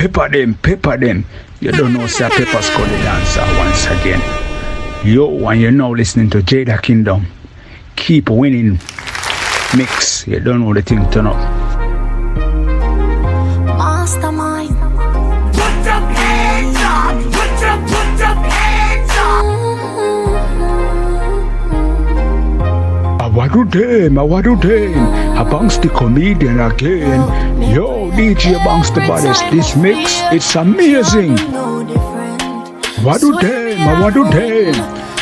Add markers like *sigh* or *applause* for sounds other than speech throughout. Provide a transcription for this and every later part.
Pepper them, pepper them. You don't know, say Pepper Scully dancer once again. Yo, and you're now listening to Jada Kingdom. Keep winning. Mix. You don't know the thing turn up. Mastermind. Put your hands up! Put your, put your hands up! I want to them, I want to them. A banks the comedian again. Yo, DJ amongst the baddest. This mix, it's amazing. What do them, I want to them.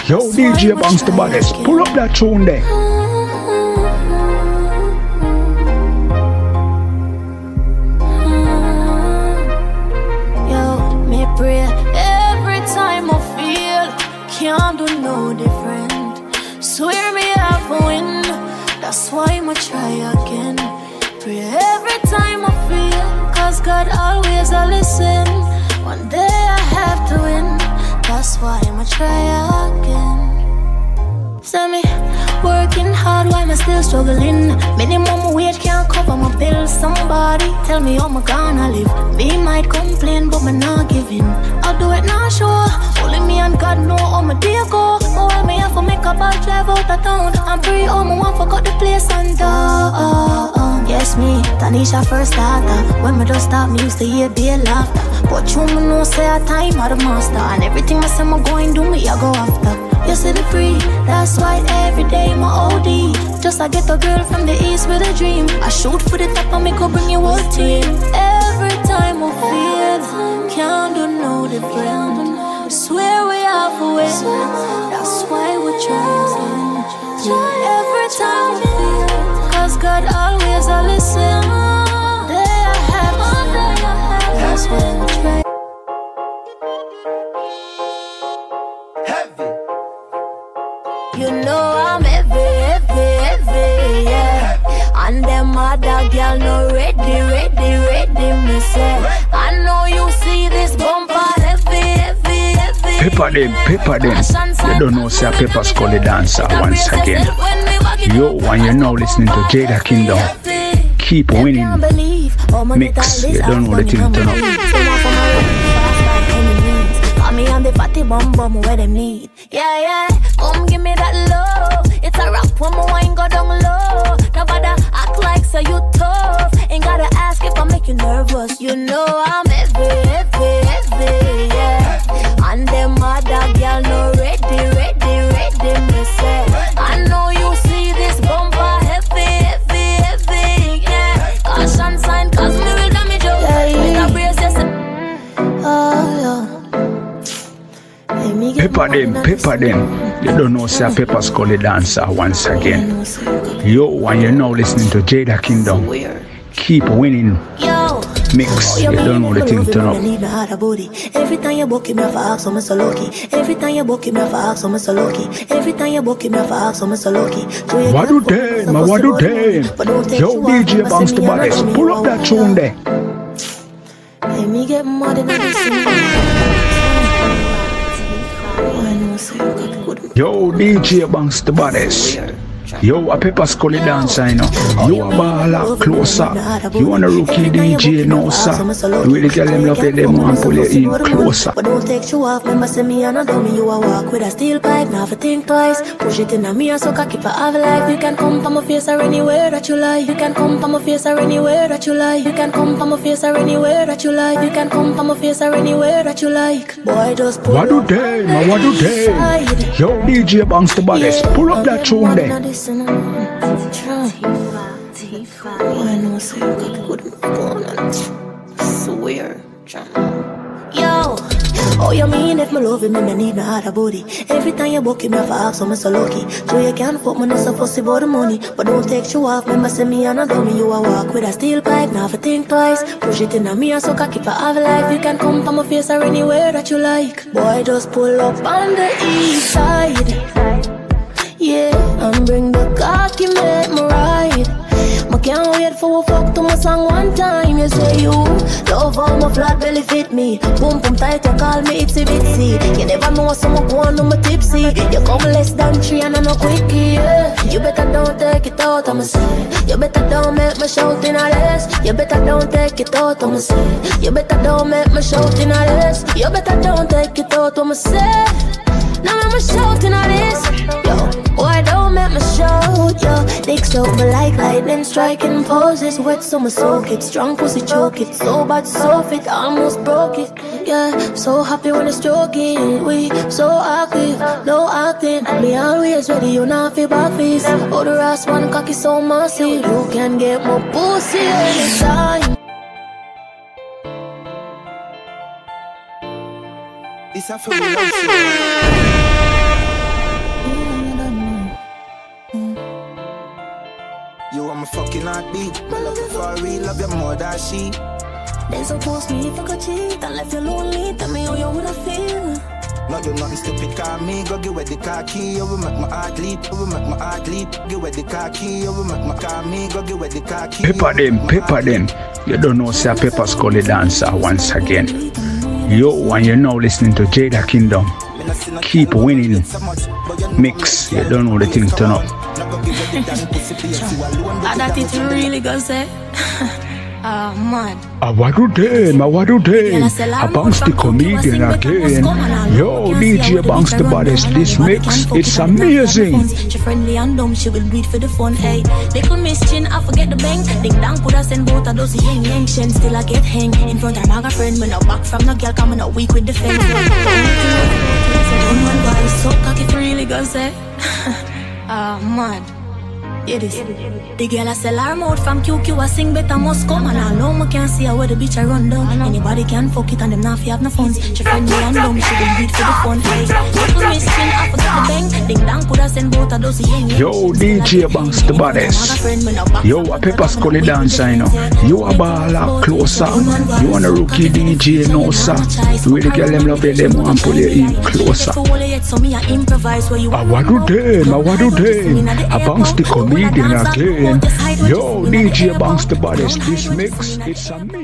Yo, DJ amongst the baddest. Pull up that tune there. That's why I'ma try again. Pray every time I feel, cause God always a listen. One day I have to win, that's why I'ma try again. Send me working hard, why am I still struggling? Minimum wage can't cover my bills. Somebody tell me how am I gonna live? Me might complain, but me not giving. I'll do it now, sure. Only me and God know how my day go. But why me have to make a bad drive out of town? I'm free, oh, my want forgot the place and down. Yes, me, Tanisha first starter. When me just start, me used to hear be laughter. But you me know say a time are the master, and everything I say me going do me, I go after. You see free, that's why every day my OD. Just I get a girl from the east with a dream. I shoot for the top and me could bring you whole team. Every time I feel, can't do no different. Swear we have Heavy. You know I'm heavy, heavy, heavy, yeah. And them other girl no ready, ready, ready, me say. I know you see this bumper heavy, heavy, heavy. Pepper them, pepper them. You don't know, say Pepper Scully dancer once again. Yo, and you're now listening to Jada Kingdom. Keep winning. Mix. You don't know the thing turn up. Bum bum where them need. Yeah, yeah. Come give me that love. It's a rap when my wine go down low. Nobody act like so you tough. Ain't gotta ask if I make you nervous. You know I'm heavy, Pepper them, pepper them. You don't know, say Pepper Scully dancer once again. Yo, and you're now listening to Jada Kingdom. Keep winning. Yo. Mix. You don't know the thing turn up. Need a harder booty. Every time you book you have so much so lucky. Every time you book you have so much so lucky. Every time you book you have so much so lucky. What do them? What do them? Yo, DJ Banks the baddest. Pull up that tune there. Let me get more than Yo, DJ Banks the baddest. Yo, a Pepper Scully dancer, you know. You a baller, closer. You want a rookie DJ, no, sir. You really tell them love it, them want pull you in closer. But don't take you off, remember say me and a dummy You a walk with a steel pipe, now for think twice Push it in a me and so cocky for have life You can come from my face or anywhere that you like You can come from my face or anywhere that you like You can come from my face or anywhere that you like You can come from my face or anywhere that you like Boy, just pull What do they, on What do they? Yo, DJ Banks the baddest. Pull up that tune there. I know, so you got good phone swear. Yo, oh you mean if me love him, me need no other booty. Every time you him, you have to ask so me so lucky. Sure you can't fuck me, no so fussy about the money. But don't take you off, remember say me and a dummy. You a walk with a steel pipe, now for think twice. Push it in a me and so cocky for have life. You can come from my face or anywhere that you like. Boy, just pull up on the east side. And bring the cocky, make me ride. I can't wait for a fuck to my song one time. You say you love how my flat belly fit me. Boom boom tight, you call me itsy bitsy. You never know someone go on, I'm tipsy. You come less than three and I'm no quickie. Yeah. You better don't take it out, I'ma say. You better don't make me shout in a less. You better don't take it out, I'ma say. You better don't make me shout in a less. You better don't take it out, I'ma say. Now I'm shouting at this. Yo, why don't make me shout, yo? Dicks over like lightning striking poses. Wet summer soul gets strong pussy choke it. So bad, so fit, almost broke it. Yeah, so happy when it's stroking. We so active, no acting. Me always ready, you not feel back face. The last one cocky so massive. You can get more pussy anytime. This a for me. You are my fucking heartbeat. My love you for real, love you more than she. They suppose me if I could cheat and left you lonely. Tell me how you would have feel. Not do nothing stupid, call me, go give away the car key, you will make my heart leap, you will make my heart leap, give away the car key, you will make my car me, go give away the car key. Pepper them, pepper them. You don't know, say Pepper Scully dancer once again. Yo, and you're now listening to Jada Kingdom. Keep winning. Mix. You don't know the thing turn up. *laughs* That it really goes *laughs* say. Ah, man. I what do them? I what do them? I bounce the comedian again. Yo, DJ bounce the baddest. This mix, it's amazing. She friendly and dumb, she will do for the fun. Hey, little miss chin, I forget the bang. Ding dang, could I send both of those yang yang shen. Still I get hang in front of my friend. When I back from the girl, coming out weak with the fence. One boy, so cocky, really goes say. *laughs* Ah, It is. The girl I sell her mouth from QQ, I sing better must come. And I know me can't see her where the bitch I run down. Anybody can fuck it and them not have no funds She friendly and dumb, she will beat for the fun. Little miss chin, Yo, DJ Banks the baddest. Yo, a Pepper Scully dancer, you know. You a baller closer. You want a rookie DJ, no sir. Really get them love it, them want to pull you in closer. I what do them? I what do them? I bounce the comedian again. Yo, DJ Banks the baddest. This mix, it's amazing.